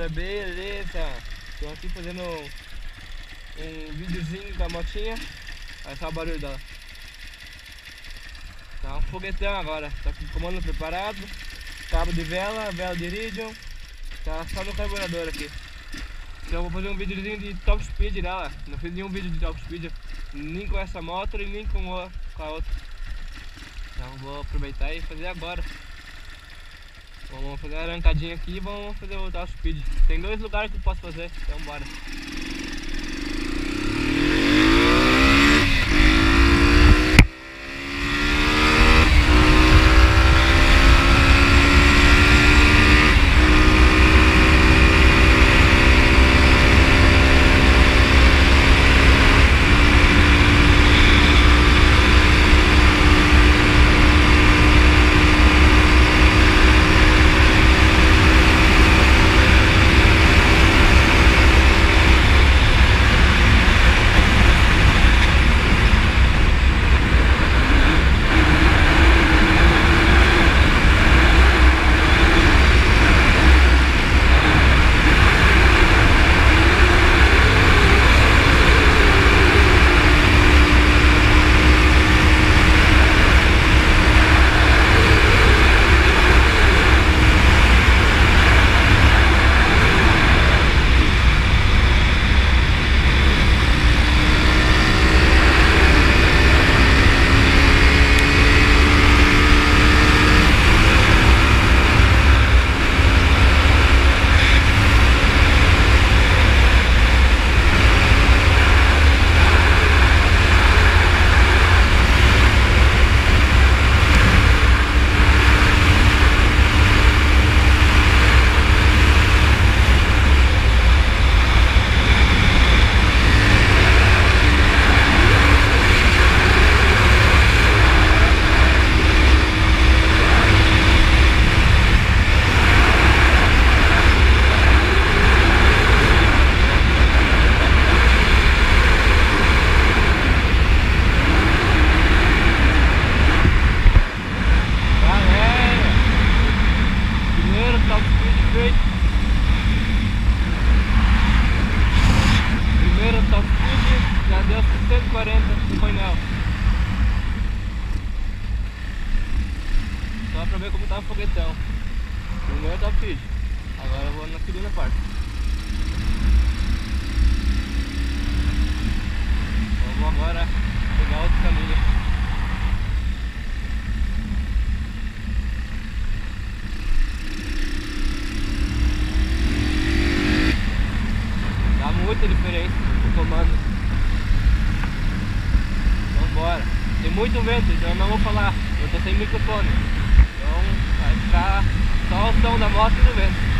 galera, beleza? Estou aqui fazendo um videozinho com a motinha. Olha só o barulho dela. Tá um foguetão agora, tá com o comando preparado, cabo de vela, vela de iridium, tá só no carburador aqui. Então eu vou fazer um videozinho de top speed nela. Não fiz nenhum vídeo de top speed, nem com essa moto e nem com a outra. Então vou aproveitar e fazer agora. Vamos fazer a arrancadinha aqui e vamos fazer o top speed. Tem dois lugares que eu posso fazer, então bora. Deu 140 no painel. Só pra ver como tá o foguetão. Primeiro top speed. Agora eu vou na segunda parte. Vamos agora pegar outro caminho. Dá muita diferença o comando. Então bora. Tem muito vento, então eu não vou falar. Eu tô sem microfone. Então vai ficar só o som da moto e do vento.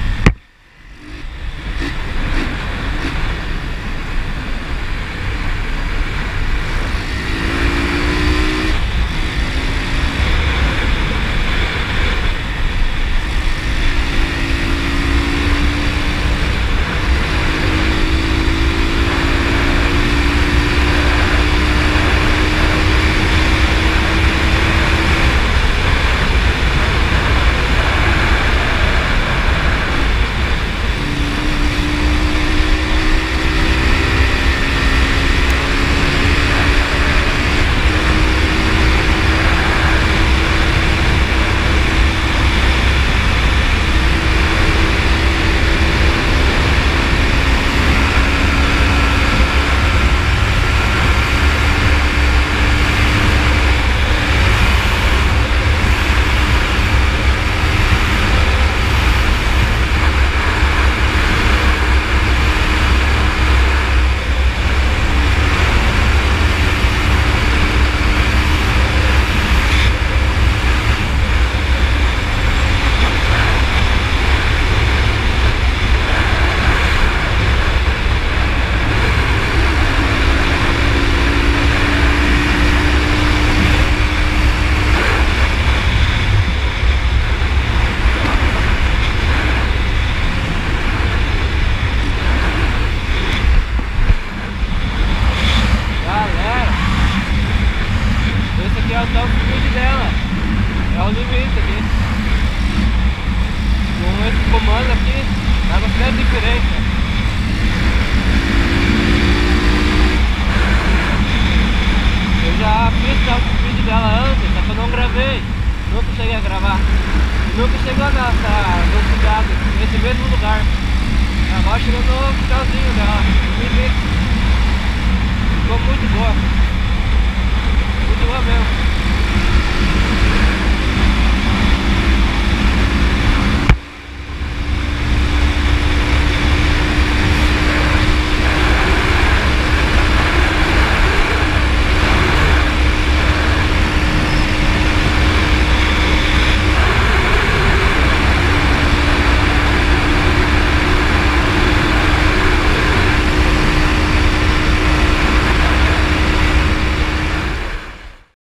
Galera, esse aqui é o top speed dela. O limite aqui. Com esse comando aqui, dá velocidade diferente. Eu já fiz top speed dela antes, só que eu não gravei. Nunca cheguei a gravar. Nunca chegou nessa velocidade, nesse mesmo lugar. Agora chegou no finalzinho dela. Ficou muito boa. Muito boa mesmo.